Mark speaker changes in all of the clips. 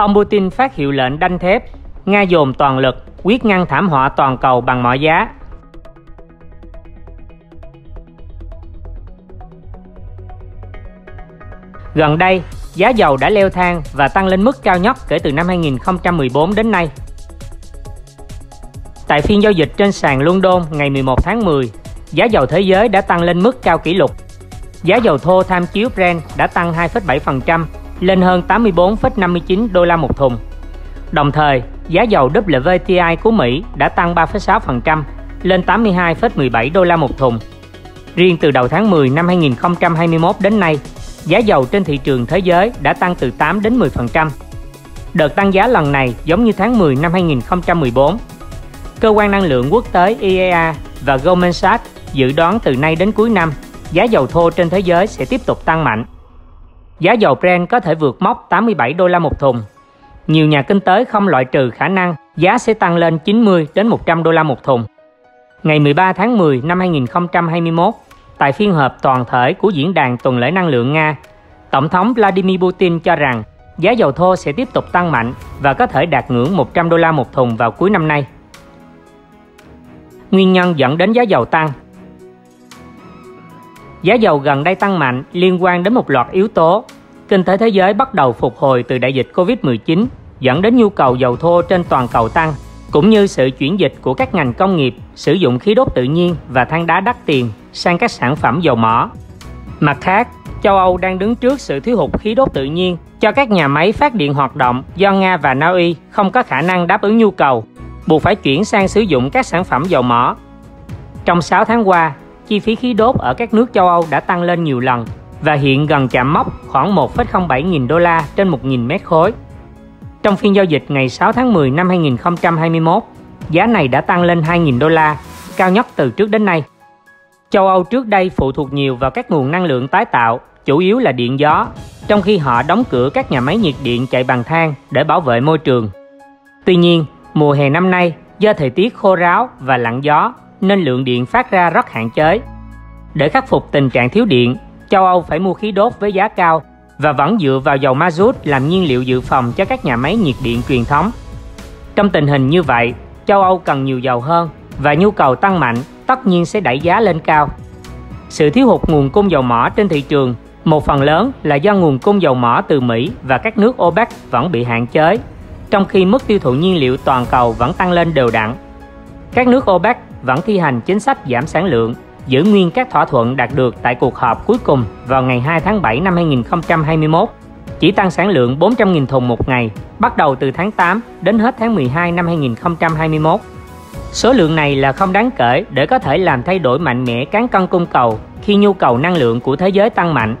Speaker 1: ông Putin phát hiệu lệnh đanh thép, Nga dồn toàn lực quyết ngăn thảm họa toàn cầu bằng mọi giá. Gần đây, giá dầu đã leo thang và tăng lên mức cao nhất kể từ năm 2014 đến nay. Tại phiên giao dịch trên sàn London ngày 11 tháng 10, giá dầu thế giới đã tăng lên mức cao kỷ lục. Giá dầu thô tham chiếu Brent đã tăng 2,7% lên hơn 84,59 đô la một thùng. Đồng thời, giá dầu WTI của Mỹ đã tăng 3,6% lên 82,17 đô la một thùng. Riêng từ đầu tháng 10 năm 2021 đến nay, giá dầu trên thị trường thế giới đã tăng từ 8 đến 10%. Đợt tăng giá lần này giống như tháng 10 năm 2014. Cơ quan năng lượng quốc tế IEA và Goldman Sachs dự đoán từ nay đến cuối năm, giá dầu thô trên thế giới sẽ tiếp tục tăng mạnh. Giá dầu Brent có thể vượt mốc 87 đô la một thùng. Nhiều nhà kinh tế không loại trừ khả năng giá sẽ tăng lên 90 đến 100 đô la một thùng. Ngày 13 tháng 10 năm 2021, tại phiên họp toàn thể của diễn đàn tuần lễ năng lượng Nga, Tổng thống Vladimir Putin cho rằng giá dầu thô sẽ tiếp tục tăng mạnh và có thể đạt ngưỡng 100 đô la một thùng vào cuối năm nay. Nguyên nhân dẫn đến giá dầu tăng Giá dầu gần đây tăng mạnh liên quan đến một loạt yếu tố. Kinh tế thế giới bắt đầu phục hồi từ đại dịch Covid-19 dẫn đến nhu cầu dầu thô trên toàn cầu tăng, cũng như sự chuyển dịch của các ngành công nghiệp sử dụng khí đốt tự nhiên và than đá đắt tiền sang các sản phẩm dầu mỏ. Mặt khác, châu Âu đang đứng trước sự thiếu hụt khí đốt tự nhiên cho các nhà máy phát điện hoạt động do Nga và Na Uy không có khả năng đáp ứng nhu cầu, buộc phải chuyển sang sử dụng các sản phẩm dầu mỏ. Trong 6 tháng qua, chi phí khí đốt ở các nước châu Âu đã tăng lên nhiều lần và hiện gần chạm mốc khoảng 1,07 nghìn đô la trên 1 nghìn mét khối. Trong phiên giao dịch ngày 6 tháng 10 năm 2021, giá này đã tăng lên 2.000 đô la, cao nhất từ trước đến nay. Châu Âu trước đây phụ thuộc nhiều vào các nguồn năng lượng tái tạo, chủ yếu là điện gió, trong khi họ đóng cửa các nhà máy nhiệt điện chạy bằng than để bảo vệ môi trường. Tuy nhiên, mùa hè năm nay, do thời tiết khô ráo và lặng gió nên lượng điện phát ra rất hạn chế. Để khắc phục tình trạng thiếu điện, châu Âu phải mua khí đốt với giá cao và vẫn dựa vào dầu ma rút làm nhiên liệu dự phòng cho các nhà máy nhiệt điện truyền thống. Trong tình hình như vậy, châu Âu cần nhiều dầu hơn và nhu cầu tăng mạnh tất nhiên sẽ đẩy giá lên cao. Sự thiếu hụt nguồn cung dầu mỏ trên thị trường một phần lớn là do nguồn cung dầu mỏ từ Mỹ và các nước OPEC vẫn bị hạn chế, trong khi mức tiêu thụ nhiên liệu toàn cầu vẫn tăng lên đều đặn. Các nước OPEC vẫn thi hành chính sách giảm sản lượng, giữ nguyên các thỏa thuận đạt được tại cuộc họp cuối cùng vào ngày 2 tháng 7 năm 2021, chỉ tăng sản lượng 400.000 thùng một ngày, bắt đầu từ tháng 8 đến hết tháng 12 năm 2021. Số lượng này là không đáng kể để có thể làm thay đổi mạnh mẽ cán cân cung cầu khi nhu cầu năng lượng của thế giới tăng mạnh.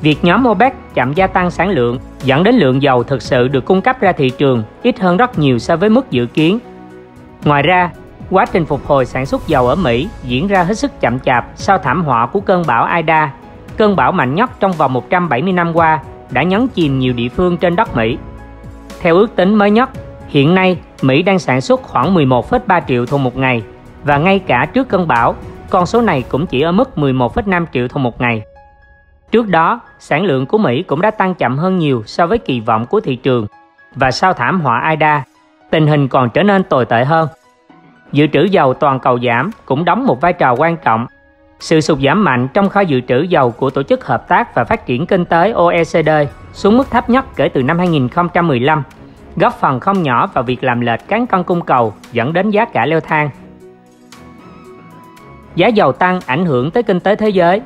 Speaker 1: Việc nhóm OPEC chậm gia tăng sản lượng dẫn đến lượng dầu thực sự được cung cấp ra thị trường ít hơn rất nhiều so với mức dự kiến. Ngoài ra, Quá trình phục hồi sản xuất dầu ở Mỹ diễn ra hết sức chậm chạp sau thảm họa của cơn bão Ida, cơn bão mạnh nhất trong vòng 170 năm qua đã nhấn chìm nhiều địa phương trên đất Mỹ. Theo ước tính mới nhất, hiện nay Mỹ đang sản xuất khoảng 11,3 triệu thùng một ngày và ngay cả trước cơn bão, con số này cũng chỉ ở mức 11,5 triệu thùng một ngày. Trước đó, sản lượng của Mỹ cũng đã tăng chậm hơn nhiều so với kỳ vọng của thị trường và sau thảm họa Ida, tình hình còn trở nên tồi tệ hơn dự trữ dầu toàn cầu giảm cũng đóng một vai trò quan trọng. Sự sụt giảm mạnh trong kho dự trữ dầu của Tổ chức Hợp tác và Phát triển Kinh tế OECD xuống mức thấp nhất kể từ năm 2015, góp phần không nhỏ vào việc làm lệch cán cân cung cầu dẫn đến giá cả leo thang. Giá dầu tăng ảnh hưởng tới kinh tế thế giới.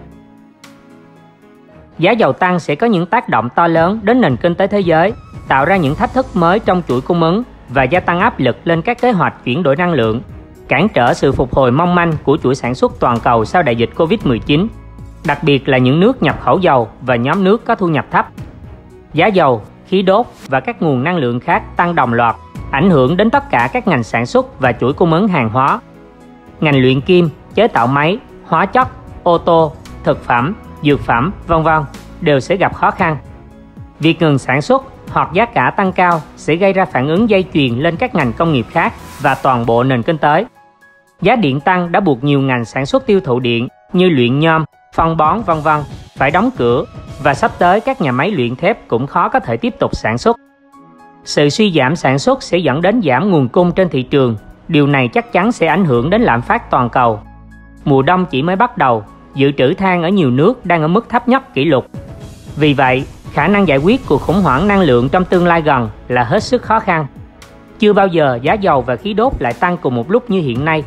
Speaker 1: Giá dầu tăng sẽ có những tác động to lớn đến nền kinh tế thế giới, tạo ra những thách thức mới trong chuỗi cung ứng và gia tăng áp lực lên các kế hoạch chuyển đổi năng lượng, cản trở sự phục hồi mong manh của chuỗi sản xuất toàn cầu sau đại dịch Covid-19, đặc biệt là những nước nhập khẩu dầu và nhóm nước có thu nhập thấp. Giá dầu, khí đốt và các nguồn năng lượng khác tăng đồng loạt, ảnh hưởng đến tất cả các ngành sản xuất và chuỗi cung ứng hàng hóa. Ngành luyện kim, chế tạo máy, hóa chất, ô tô, thực phẩm, dược phẩm, vân vân đều sẽ gặp khó khăn. Việc ngừng sản xuất hoặc giá cả tăng cao sẽ gây ra phản ứng dây chuyền lên các ngành công nghiệp khác và toàn bộ nền kinh tế. Giá điện tăng đã buộc nhiều ngành sản xuất tiêu thụ điện như luyện nhôm, phân bón vân vân phải đóng cửa và sắp tới các nhà máy luyện thép cũng khó có thể tiếp tục sản xuất. Sự suy giảm sản xuất sẽ dẫn đến giảm nguồn cung trên thị trường. Điều này chắc chắn sẽ ảnh hưởng đến lạm phát toàn cầu. Mùa đông chỉ mới bắt đầu, dự trữ than ở nhiều nước đang ở mức thấp nhất kỷ lục. Vì vậy, khả năng giải quyết cuộc khủng hoảng năng lượng trong tương lai gần là hết sức khó khăn. Chưa bao giờ giá dầu và khí đốt lại tăng cùng một lúc như hiện nay.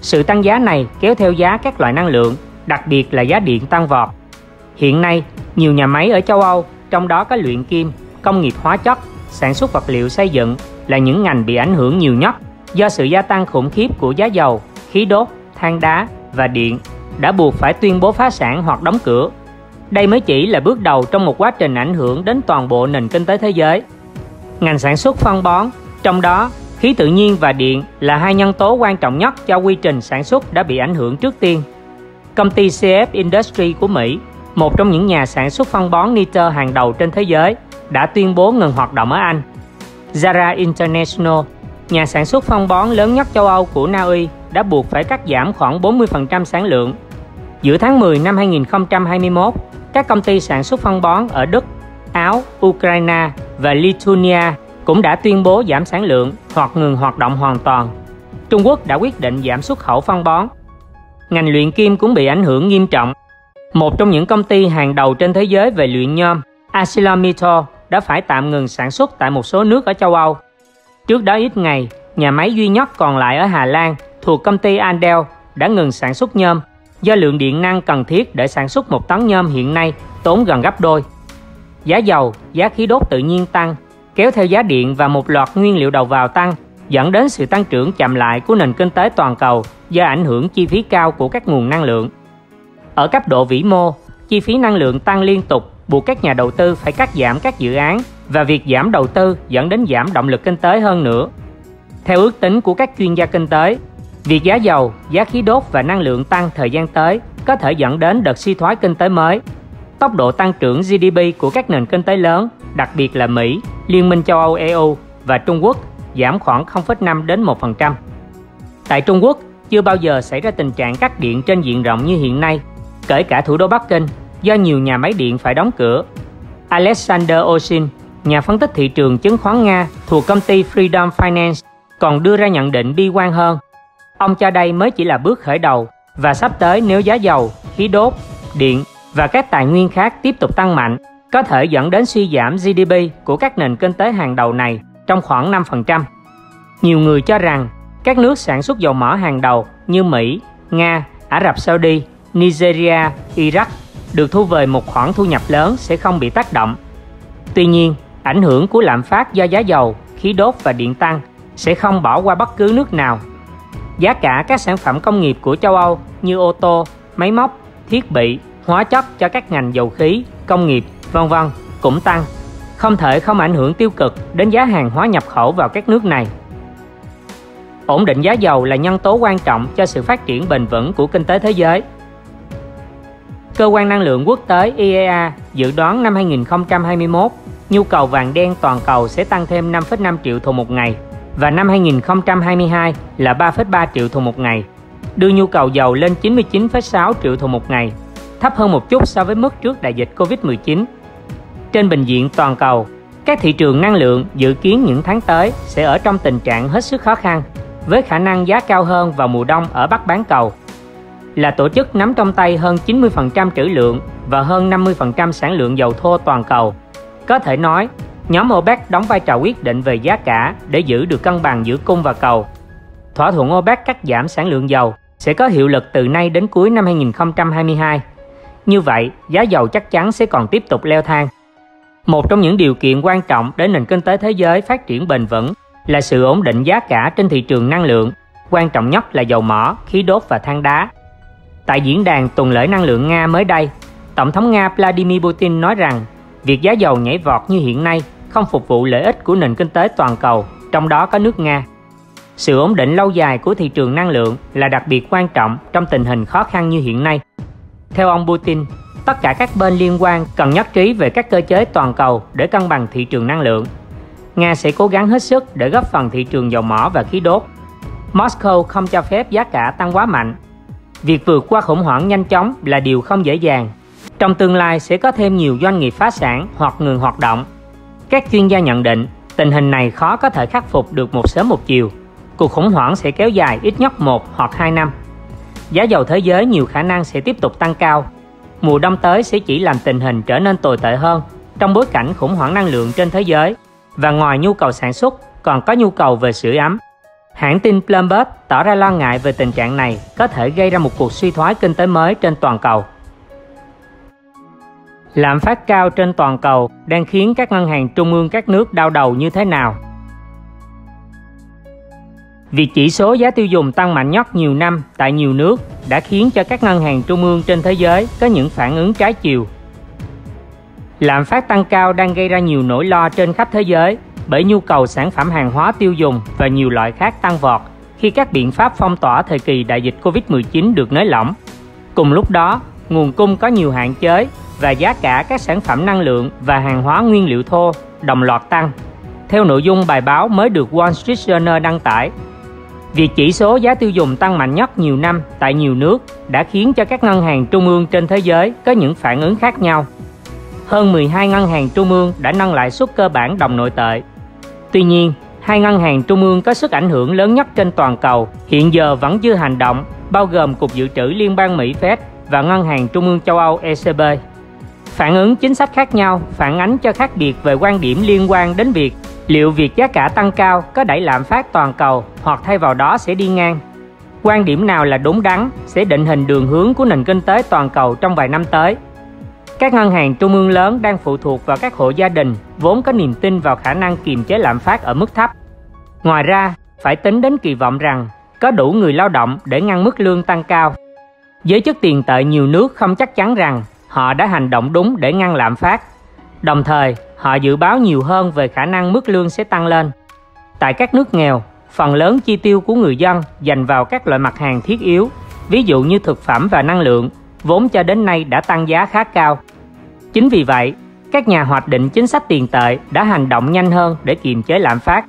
Speaker 1: Sự tăng giá này kéo theo giá các loại năng lượng, đặc biệt là giá điện tăng vọt. Hiện nay, nhiều nhà máy ở châu Âu, trong đó có luyện kim, công nghiệp hóa chất, sản xuất vật liệu xây dựng là những ngành bị ảnh hưởng nhiều nhất do sự gia tăng khủng khiếp của giá dầu, khí đốt, than đá và điện đã buộc phải tuyên bố phá sản hoặc đóng cửa. Đây mới chỉ là bước đầu trong một quá trình ảnh hưởng đến toàn bộ nền kinh tế thế giới. Ngành sản xuất phân bón, trong đó khí tự nhiên và điện là hai nhân tố quan trọng nhất cho quy trình sản xuất đã bị ảnh hưởng trước tiên. Công ty CF Industry của Mỹ, một trong những nhà sản xuất phân bón nitơ hàng đầu trên thế giới, đã tuyên bố ngừng hoạt động ở Anh. Zara International, nhà sản xuất phân bón lớn nhất châu Âu của Na Uy, đã buộc phải cắt giảm khoảng 40% sản lượng. Giữa tháng 10 năm 2021, các công ty sản xuất phân bón ở Đức, Áo, Ukraine và Lithuania cũng đã tuyên bố giảm sản lượng hoặc ngừng hoạt động hoàn toàn. Trung Quốc đã quyết định giảm xuất khẩu phân bón. Ngành luyện kim cũng bị ảnh hưởng nghiêm trọng. Một trong những công ty hàng đầu trên thế giới về luyện nhôm, ArcelorMittal đã phải tạm ngừng sản xuất tại một số nước ở châu Âu. Trước đó ít ngày, nhà máy duy nhất còn lại ở Hà Lan thuộc công ty Andel đã ngừng sản xuất nhôm do lượng điện năng cần thiết để sản xuất một tấn nhôm hiện nay tốn gần gấp đôi. Giá dầu, giá khí đốt tự nhiên tăng, kéo theo giá điện và một loạt nguyên liệu đầu vào tăng, dẫn đến sự tăng trưởng chậm lại của nền kinh tế toàn cầu do ảnh hưởng chi phí cao của các nguồn năng lượng. Ở cấp độ vĩ mô, chi phí năng lượng tăng liên tục buộc các nhà đầu tư phải cắt giảm các dự án và việc giảm đầu tư dẫn đến giảm động lực kinh tế hơn nữa. Theo ước tính của các chuyên gia kinh tế, việc giá dầu, giá khí đốt và năng lượng tăng thời gian tới có thể dẫn đến đợt suy thoái kinh tế mới. Tốc độ tăng trưởng GDP của các nền kinh tế lớn, đặc biệt là Mỹ, Liên minh châu Âu EU và Trung Quốc giảm khoảng 0,5 đến 1%. Tại Trung Quốc, chưa bao giờ xảy ra tình trạng cắt điện trên diện rộng như hiện nay, kể cả thủ đô Bắc Kinh do nhiều nhà máy điện phải đóng cửa. Alexander Oshin, nhà phân tích thị trường chứng khoán Nga thuộc công ty Freedom Finance, còn đưa ra nhận định bi quan hơn. Ông cho đây mới chỉ là bước khởi đầu và sắp tới nếu giá dầu, khí đốt, điện và các tài nguyên khác tiếp tục tăng mạnh, có thể dẫn đến suy giảm GDP của các nền kinh tế hàng đầu này trong khoảng 5%. Nhiều người cho rằng các nước sản xuất dầu mỏ hàng đầu như Mỹ, Nga, Ả Rập Saudi, Nigeria, Iraq được thu về một khoản thu nhập lớn sẽ không bị tác động. Tuy nhiên, ảnh hưởng của lạm phát do giá dầu, khí đốt và điện tăng sẽ không bỏ qua bất cứ nước nào. Giá cả các sản phẩm công nghiệp của châu Âu như ô tô, máy móc, thiết bị, hóa chất cho các ngành dầu khí, công nghiệp, vân vân cũng tăng, không thể không ảnh hưởng tiêu cực đến giá hàng hóa nhập khẩu vào các nước này. Ổn định giá dầu là nhân tố quan trọng cho sự phát triển bền vững của kinh tế thế giới Cơ quan năng lượng quốc tế IEA dự đoán năm 2021, nhu cầu vàng đen toàn cầu sẽ tăng thêm 5,5 triệu thùng một ngày và năm 2022 là 3,3 triệu thùng một ngày, đưa nhu cầu dầu lên 99,6 triệu thùng một ngày, thấp hơn một chút so với mức trước đại dịch Covid-19. Trên bình diện toàn cầu, các thị trường năng lượng dự kiến những tháng tới sẽ ở trong tình trạng hết sức khó khăn, với khả năng giá cao hơn vào mùa đông ở Bắc bán cầu là tổ chức nắm trong tay hơn 90% trữ lượng và hơn 50% sản lượng dầu thô toàn cầu. Có thể nói, nhóm OPEC đóng vai trò quyết định về giá cả để giữ được cân bằng giữa cung và cầu. Thỏa thuận OPEC cắt giảm sản lượng dầu sẽ có hiệu lực từ nay đến cuối năm 2022. Như vậy, giá dầu chắc chắn sẽ còn tiếp tục leo thang. Một trong những điều kiện quan trọng để nền kinh tế thế giới phát triển bền vững là sự ổn định giá cả trên thị trường năng lượng, quan trọng nhất là dầu mỏ, khí đốt và than đá. Tại diễn đàn tuần lễ năng lượng Nga mới đây, Tổng thống Nga Vladimir Putin nói rằng việc giá dầu nhảy vọt như hiện nay không phục vụ lợi ích của nền kinh tế toàn cầu, trong đó có nước Nga. Sự ổn định lâu dài của thị trường năng lượng là đặc biệt quan trọng trong tình hình khó khăn như hiện nay. Theo ông Putin, tất cả các bên liên quan cần nhất trí về các cơ chế toàn cầu để cân bằng thị trường năng lượng. Nga sẽ cố gắng hết sức để góp phần thị trường dầu mỏ và khí đốt. Moscow không cho phép giá cả tăng quá mạnh Việc vượt qua khủng hoảng nhanh chóng là điều không dễ dàng. Trong tương lai sẽ có thêm nhiều doanh nghiệp phá sản hoặc ngừng hoạt động. Các chuyên gia nhận định, Tình hình này khó có thể khắc phục được một sớm một chiều. Cuộc khủng hoảng sẽ kéo dài ít nhất 1 hoặc 2 năm. Giá dầu thế giới nhiều khả năng sẽ tiếp tục tăng cao. Mùa đông tới sẽ chỉ làm tình hình trở nên tồi tệ hơn trong bối cảnh khủng hoảng năng lượng trên thế giới và ngoài nhu cầu sản xuất còn có nhu cầu về sưởi ấm. Hãng tin Bloomberg tỏ ra lo ngại về tình trạng này có thể gây ra một cuộc suy thoái kinh tế mới trên toàn cầu. Lạm phát cao trên toàn cầu đang khiến các ngân hàng trung ương các nước đau đầu như thế nào? Việc chỉ số giá tiêu dùng tăng mạnh nhất nhiều năm tại nhiều nước đã khiến cho các ngân hàng trung ương trên thế giới có những phản ứng trái chiều. Lạm phát tăng cao đang gây ra nhiều nỗi lo trên khắp thế giới bởi nhu cầu sản phẩm hàng hóa tiêu dùng và nhiều loại khác tăng vọt khi các biện pháp phong tỏa thời kỳ đại dịch Covid-19 được nới lỏng. Cùng lúc đó, nguồn cung có nhiều hạn chế và giá cả các sản phẩm năng lượng và hàng hóa nguyên liệu thô đồng loạt tăng. Theo nội dung bài báo mới được Wall Street Journal đăng tải, việc chỉ số giá tiêu dùng tăng mạnh nhất nhiều năm tại nhiều nước đã khiến cho các ngân hàng trung ương trên thế giới có những phản ứng khác nhau. Hơn 12 ngân hàng trung ương đã nâng lãi suất cơ bản đồng nội tệ. Tuy nhiên, hai ngân hàng trung ương có sức ảnh hưởng lớn nhất trên toàn cầu hiện giờ vẫn chưa hành động, bao gồm Cục Dự trữ Liên bang Mỹ Fed và Ngân hàng Trung ương châu Âu ECB. Phản ứng chính sách khác nhau phản ánh cho khác biệt về quan điểm liên quan đến việc liệu việc giá cả tăng cao có đẩy lạm phát toàn cầu hoặc thay vào đó sẽ đi ngang. Quan điểm nào là đúng đắn sẽ định hình đường hướng của nền kinh tế toàn cầu trong vài năm tới. Các ngân hàng trung ương lớn đang phụ thuộc vào các hộ gia đình vốn có niềm tin vào khả năng kiềm chế lạm phát ở mức thấp. Ngoài ra, phải tính đến kỳ vọng rằng có đủ người lao động để ngăn mức lương tăng cao. Giới chức tiền tệ nhiều nước không chắc chắn rằng họ đã hành động đúng để ngăn lạm phát. Đồng thời, họ dự báo nhiều hơn về khả năng mức lương sẽ tăng lên. Tại các nước nghèo, phần lớn chi tiêu của người dân dành vào các loại mặt hàng thiết yếu, ví dụ như thực phẩm và năng lượng, vốn cho đến nay đã tăng giá khá cao. Chính vì vậy, các nhà hoạch định chính sách tiền tệ đã hành động nhanh hơn để kiềm chế lạm phát.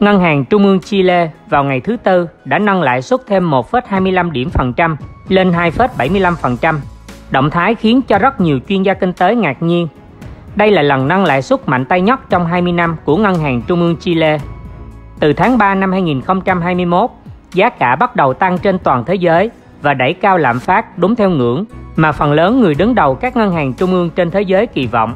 Speaker 1: Ngân hàng Trung ương Chile vào ngày thứ Tư đã nâng lãi suất thêm 1,25 điểm phần trăm lên 2,75%. Động thái khiến cho rất nhiều chuyên gia kinh tế ngạc nhiên. Đây là lần nâng lãi suất mạnh tay nhất trong 20 năm của Ngân hàng Trung ương Chile. Từ tháng 3 năm 2021, giá cả bắt đầu tăng trên toàn thế giới và đẩy cao lạm phát đúng theo ngưỡng mà phần lớn người đứng đầu các ngân hàng trung ương trên thế giới kỳ vọng.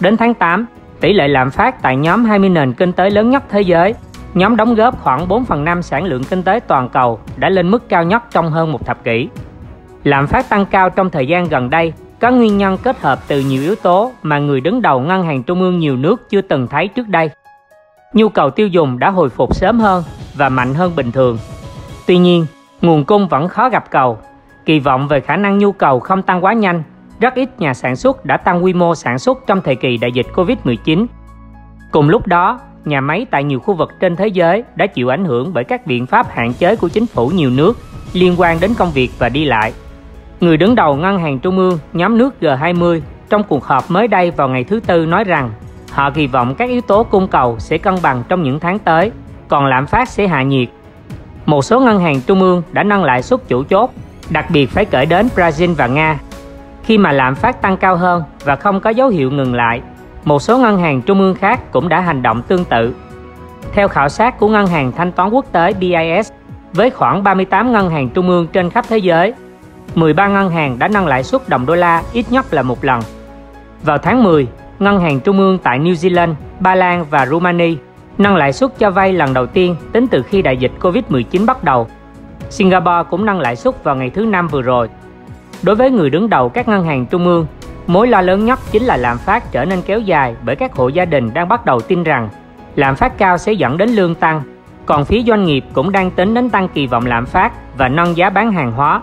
Speaker 1: Đến tháng 8, tỷ lệ lạm phát tại nhóm 20 nền kinh tế lớn nhất thế giới, nhóm đóng góp khoảng 4 phần 5 sản lượng kinh tế toàn cầu đã lên mức cao nhất trong hơn một thập kỷ. Lạm phát tăng cao trong thời gian gần đây có nguyên nhân kết hợp từ nhiều yếu tố mà người đứng đầu ngân hàng trung ương nhiều nước chưa từng thấy trước đây. Nhu cầu tiêu dùng đã hồi phục sớm hơn và mạnh hơn bình thường. Tuy nhiên, nguồn cung vẫn khó gặp cầu. Kỳ vọng về khả năng nhu cầu không tăng quá nhanh, rất ít nhà sản xuất đã tăng quy mô sản xuất trong thời kỳ đại dịch Covid-19. Cùng lúc đó, nhà máy tại nhiều khu vực trên thế giới đã chịu ảnh hưởng bởi các biện pháp hạn chế của chính phủ nhiều nước liên quan đến công việc và đi lại. Người đứng đầu Ngân hàng Trung ương nhóm nước G20 trong cuộc họp mới đây vào ngày thứ Tư nói rằng họ kỳ vọng các yếu tố cung cầu sẽ cân bằng trong những tháng tới, còn lạm phát sẽ hạ nhiệt. Một số ngân hàng trung ương đã nâng lãi suất chủ chốt, đặc biệt phải kể đến Brazil và Nga. Khi mà lạm phát tăng cao hơn và không có dấu hiệu ngừng lại, một số ngân hàng trung ương khác cũng đã hành động tương tự. Theo khảo sát của Ngân hàng Thanh toán Quốc tế BIS, với khoảng 38 ngân hàng trung ương trên khắp thế giới, 13 ngân hàng đã nâng lãi suất đồng đô la ít nhất là một lần. Vào tháng 10, ngân hàng trung ương tại New Zealand, Ba Lan và Romania nâng lãi suất cho vay lần đầu tiên tính từ khi đại dịch Covid-19 bắt đầu. Singapore cũng nâng lãi suất vào ngày thứ Năm vừa rồi. Đối với người đứng đầu các ngân hàng trung ương, mối lo lớn nhất chính là lạm phát trở nên kéo dài bởi các hộ gia đình đang bắt đầu tin rằng lạm phát cao sẽ dẫn đến lương tăng, còn phía doanh nghiệp cũng đang tính đến tăng kỳ vọng lạm phát và nâng giá bán hàng hóa